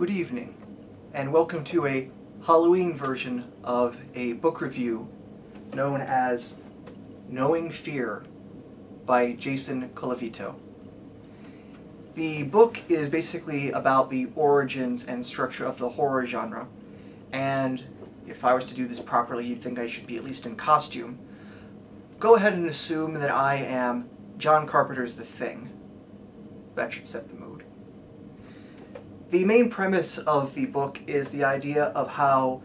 Good evening, and welcome to a Halloween version of a book review known as Knowing Fear by Jason Colavito. The book is basically about the origins and structure of the horror genre, and if I was to do this properly, you'd think I should be at least in costume. Go ahead and assume that I am John Carpenter's The Thing. That should set the mood. The main premise of the book is the idea of how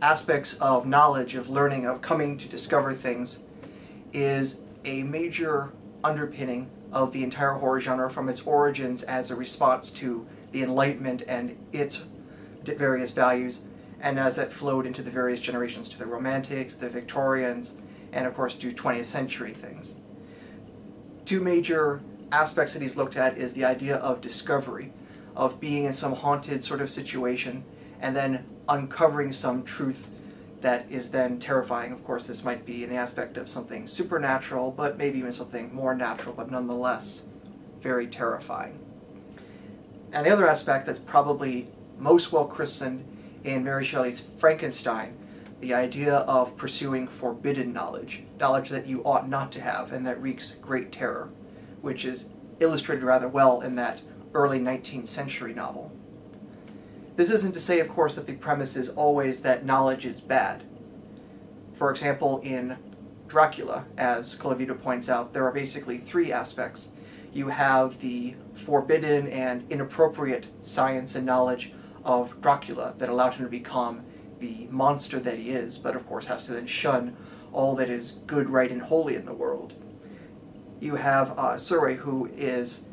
aspects of knowledge, of learning, of coming to discover things is a major underpinning of the entire horror genre from its origins as a response to the Enlightenment and its various values, and as that flowed into the various generations to the Romantics, the Victorians, and of course to 20th century things. Two major aspects that he's looked at is the idea of discovery, of being in some haunted sort of situation, and then uncovering some truth that is then terrifying. Of course, this might be in the aspect of something supernatural, but maybe even something more natural, but nonetheless very terrifying. And the other aspect that's probably most well christened in Mary Shelley's Frankenstein, the idea of pursuing forbidden knowledge, knowledge that you ought not to have and that wreaks great terror, which is illustrated rather well in that early 19th century novel. This isn't to say, of course, that the premise is always that knowledge is bad. For example, in Dracula, as Colavito points out, there are basically three aspects. You have the forbidden and inappropriate science and knowledge of Dracula that allowed him to become the monster that he is, but of course has to then shun all that is good, right, and holy in the world. You have uh, Seward, who is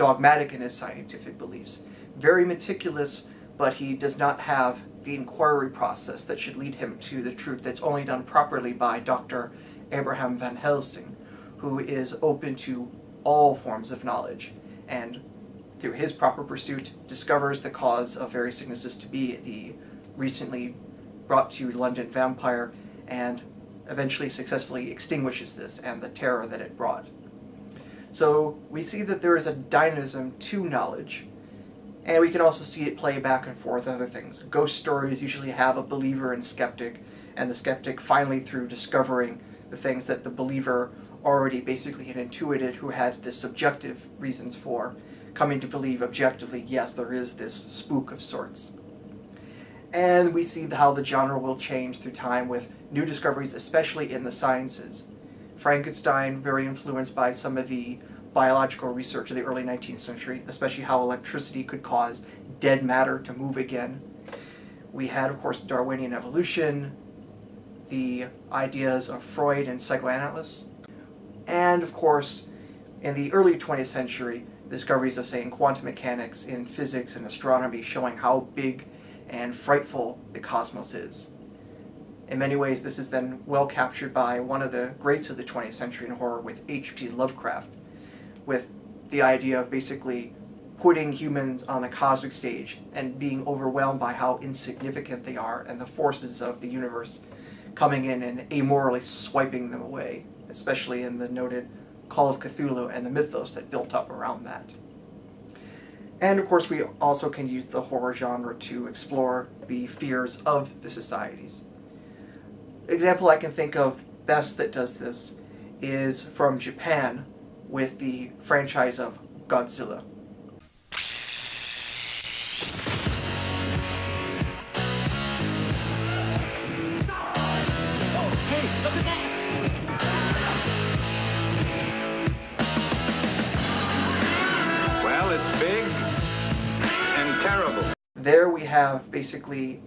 dogmatic in his scientific beliefs, very meticulous but he does not have the inquiry process that should lead him to the truth that's only done properly by Dr. Abraham Van Helsing, who is open to all forms of knowledge, and through his proper pursuit discovers the cause of various sicknesses to be the recently brought to London vampire, and eventually successfully extinguishes this and the terror that it brought. So we see that there is a dynamism to knowledge, and we can also see it play back and forth other things. Ghost stories usually have a believer and skeptic, and the skeptic finally through discovering the things that the believer already basically had intuited who had the subjective reasons for, coming to believe objectively, yes, there is this spook of sorts. And we see how the genre will change through time with new discoveries, especially in the sciences. Frankenstein, very influenced by some of the biological research of the early 19th century, especially how electricity could cause dead matter to move again. We had, of course, Darwinian evolution, the ideas of Freud and psychoanalysts, and, of course, in the early 20th century, discoveries of, say, in quantum mechanics, in physics and astronomy, showing how big and frightful the cosmos is. In many ways, this is then well captured by one of the greats of the 20th century in horror with H.P. Lovecraft, with the idea of basically putting humans on the cosmic stage and being overwhelmed by how insignificant they are and the forces of the universe coming in and amorally swiping them away, especially in the noted Call of Cthulhu and the mythos that built up around that. And of course we also can use the horror genre to explore the fears of the societies. Example I can think of best that does this is from Japan, with the franchise of Godzilla. Well, it's big and terrible. There we have basically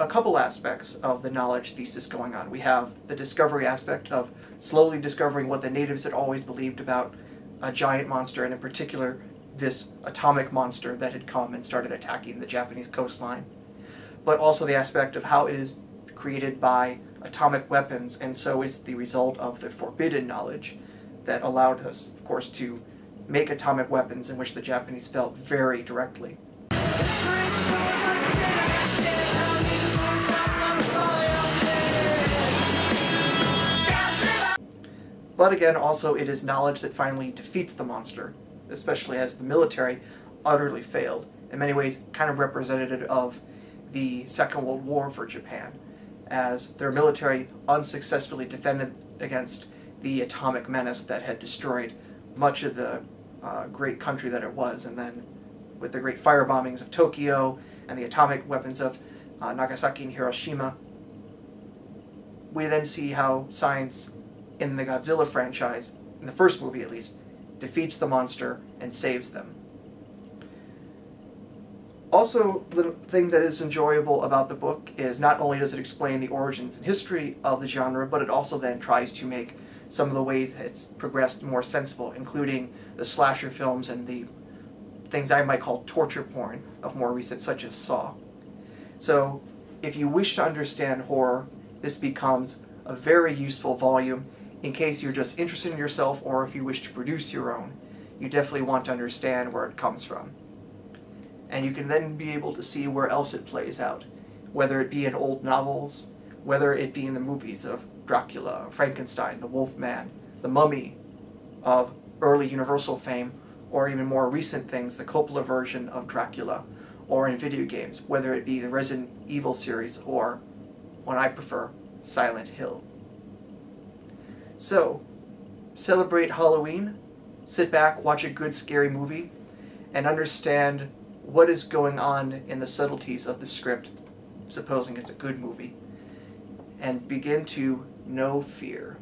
a couple aspects of the knowledge thesis going on. We have the discovery aspect of slowly discovering what the natives had always believed about a giant monster, and in particular, this atomic monster that had come and started attacking the Japanese coastline. But also the aspect of how it is created by atomic weapons, and so is the result of the forbidden knowledge that allowed us, of course, to make atomic weapons in which the Japanese felt very directly. But again, also it is knowledge that finally defeats the monster, especially as the military utterly failed in many ways kind of representative of the Second World War for Japan, as their military unsuccessfully defended against the atomic menace that had destroyed much of the uh, great country that it was, and then with the great fire bombings of Tokyo and the atomic weapons of uh, Nagasaki and Hiroshima, we then see how science in the Godzilla franchise, in the first movie at least, defeats the monster and saves them. Also, the thing that is enjoyable about the book is not only does it explain the origins and history of the genre, but it also then tries to make some of the ways it's progressed more sensible, including the slasher films and the things I might call torture porn of more recent, such as Saw. So, if you wish to understand horror, this becomes a very useful volume in case you're just interested in yourself or if you wish to produce your own. You definitely want to understand where it comes from. And you can then be able to see where else it plays out, whether it be in old novels, whether it be in the movies of Dracula, Frankenstein, the Wolf Man, the Mummy of early Universal fame, or even more recent things, the Coppola version of Dracula, or in video games, whether it be the Resident Evil series or, what I prefer, Silent Hill. So, celebrate Halloween, sit back, watch a good scary movie, and understand what is going on in the subtleties of the script, supposing it's a good movie, and begin to know fear.